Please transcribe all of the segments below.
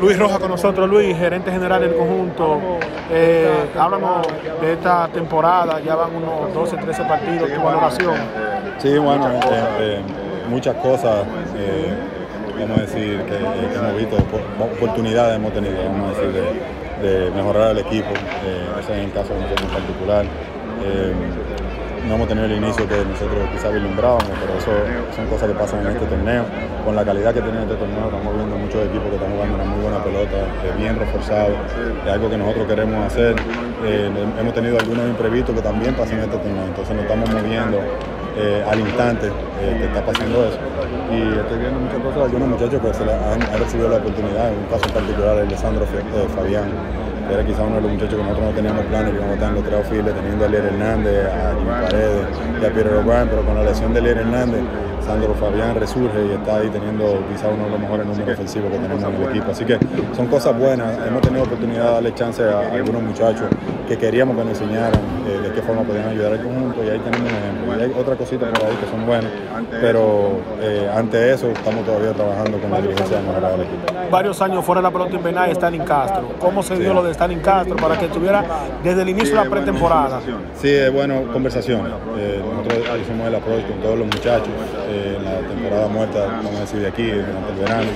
Luis Roja con nosotros, Luis, gerente general del conjunto. Eh, háblanos de esta temporada, ya van unos 12, 13 partidos, tu valoración. Sí, bueno, eh, eh, muchas cosas, eh, vamos a decir, que, que hemos visto, oportunidades hemos tenido, vamos a decir, de, de mejorar el equipo, eh, ese es el caso de nosotros en particular. No hemos tenido el inicio que nosotros quizás vislumbrábamos, pero eso son cosas que pasan en este torneo. Con la calidad que tiene este torneo, estamos viendo muchos equipos que están jugando una muy buena pelota, bien reforzado, es algo que nosotros queremos hacer. Eh, hemos tenido algunos imprevistos que también pasan en este torneo, entonces nos estamos moviendo eh, al instante eh, que está pasando eso. Y estoy viendo muchas cosas algunos muchachos que se han, recibido la oportunidad, en un caso en particular el de Sandro eh, Fabián, era quizá uno de los muchachos que nosotros no teníamos planes que íbamos a estar en los tres teniendo a Lier Hernández, a Jimmy Paredes y a Pierre O'Brien, pero con la lesión de Lier Hernández, Sandro Fabián resurge y está ahí teniendo quizá uno de los mejores números ofensivos que tenemos en el equipo. Así que son cosas buenas, hemos tenido oportunidad de darle chance a, algunos muchachos que queríamos que nos enseñaran eh, de qué forma podían ayudar al conjunto y ahí tenemos un ejemplo. Y hay otras cositas por ahí que son buenas, pero eh, ante eso estamos todavía trabajando con la dirigencia de mejorar el equipo. Varios años fuera de la pelota invernal y Stalin Castro. ¿Cómo se dio lo de Stalin Castro para que estuviera desde el inicio de la pretemporada? Sí, es bueno, conversaciones. Eh, nosotros hicimos el approach con todos los muchachos eh, en la temporada muerta, vamos a decir, de aquí, durante el verano,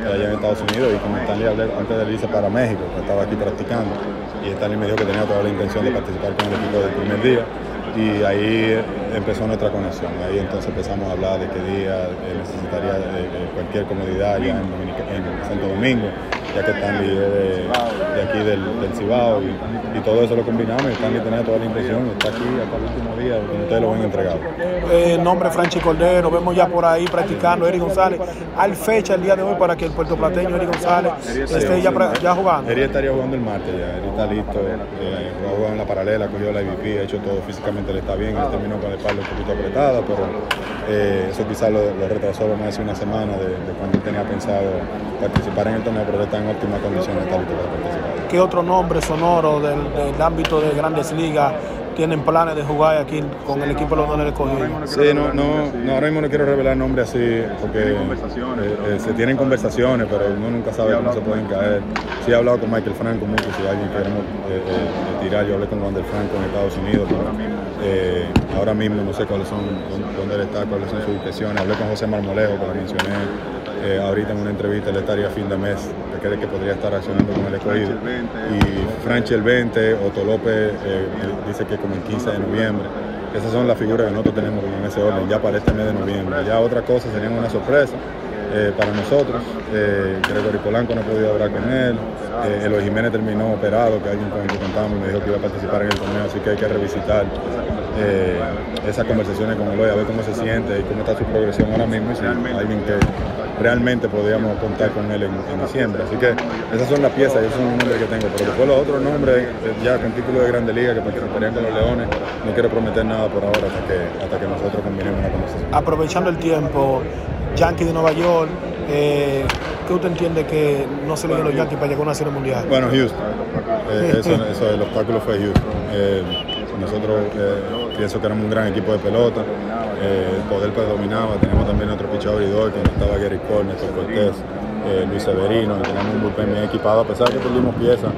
allá en Estados Unidos, y con Stanley antes de irse para México, que estaba aquí practicando, y Stanley me dijo que tenía toda la intención de participar con el equipo del primer día, y ahí empezó nuestra conexión. Ahí entonces empezamos a hablar de qué día eh, necesitaría de, de cualquier comodidad ya en, Dominica, en Santo Domingo, ya que Stanley es de, de aquí del, del Cibao y, y, todo eso lo combinamos y Stanley tenía toda la intención y está aquí hasta el último día y ustedes lo ven entregado. Eh, nombre Franchi Cordero, vemos ya por ahí practicando Eri González. ¿Hay fecha el día de hoy para que el puertoplateño Eri González esté ya, ya, jugando? Eri estaría jugando el martes ya, Eri está listo, eh, jugado en la paralela, cogió la MVP, ha hecho todo físicamente, le está bien, él terminó con el palo un poquito apretada, pero eh, eso quizás lo, lo, retrasó, a decir, una semana de, de cuando él tenía pensado participar en el torneo, pero está en óptima condición, está listo para participar. ¿Qué otro nombre sonoro del, del ámbito de grandes ligas tienen planes de jugar aquí con el equipo de los dones escogidos? Sí, no, no, no, ahora mismo no quiero revelar nombres así porque eh, eh, se tienen conversaciones, pero uno nunca sabe cómo se pueden caer. Sí he hablado con Michael Franco mucho, si alguien queremos eh, eh, tirar, yo hablé con Wander Franco en Estados Unidos, pero ahora mismo no sé cuáles son, dónde él está, cuáles son sus intenciones. Hablé con José Marmolejo, que lo mencioné eh, ahorita en una entrevista, él estaría a fin de mes, que cree que podría estar accionando con el escogido. Y Franchi el 20, Otto López eh, dice que como el 15 de noviembre. Esas son las figuras que nosotros tenemos en ese orden, ya para este mes de noviembre. Ya otras cosas serían una sorpresa. Eh, para nosotros. Eh, Gregory Polanco no podido hablar con él. Eh, Eloy Jiménez terminó operado, que alguien con el que contábamos me dijo que iba a participar en el torneo, así que hay que revisitar eh, esas conversaciones con Eloy, a ver cómo se siente y cómo está su progresión ahora mismo. Y si alguien que realmente podríamos contar con él en, diciembre. Así que esas son las piezas, esos son los nombres que tengo. Pero después los otros nombres, eh, ya con título de Grande Liga, que participarían con los Leones, no quiero prometer nada por ahora hasta que, nosotros combinemos una conversación. Aprovechando el tiempo, Yankee de Nueva York, eh, ¿qué usted entiende que no se le dio a los Yankees para llegar a una serie mundial? Bueno, Houston. Eh, eso, eso, el obstáculo fue Houston. Eh, nosotros pienso que éramos un gran equipo de pelota, el poder predominaba, teníamos también otro pichador abridor, que estaba Gary Cole, Néstor Cortés, Luis Severino, y teníamos un bullpen bien equipado, a pesar de que perdimos piezas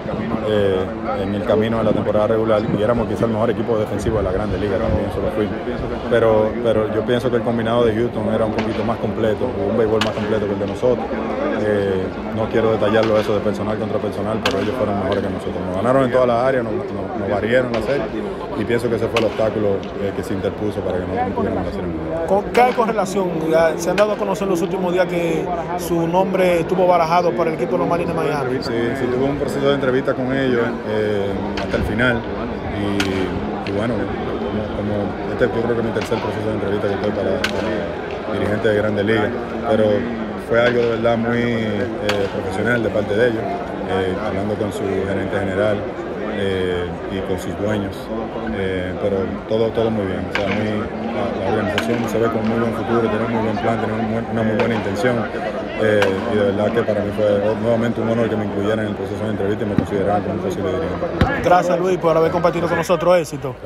en el camino de la temporada regular, y éramos quizás el mejor equipo defensivo de la Grande Liga también, eso lo fuimos. Pero, pero yo pienso que el combinado de Houston era un poquito más completo, un béisbol más completo que el de nosotros. Eh, no quiero detallarlo eso de personal contra personal, pero ellos fueron mejores que nosotros. Nos ganaron en todas las áreas, nos, nos barrieron la serie y pienso que ese fue el obstáculo eh, que se interpuso para que no pudiéramos la serie. ¿Con qué hay con relación? Se han dado a conocer los últimos días que su nombre estuvo barajado para el equipo de los Marines de Miami. Sí, sí, tuve un proceso de entrevista con ellos eh, hasta el final y, y bueno, como, como, este yo creo que es mi tercer proceso de entrevista que estoy para, para dirigente de Grandes Ligas, pero fue algo de verdad muy eh, profesional de parte de ellos, hablando con su gerente general eh, y con sus dueños, pero todo, todo muy bien. O sea, muy, la, la, organización se ve con muy buen futuro, tiene un muy buen plan, tiene una muy buena intención y de verdad que para mí fue nuevamente un honor que me incluyeran en el proceso de entrevista y me consideraran como un posible dirigente. Gracias Luis por haber compartido con nosotros éxito.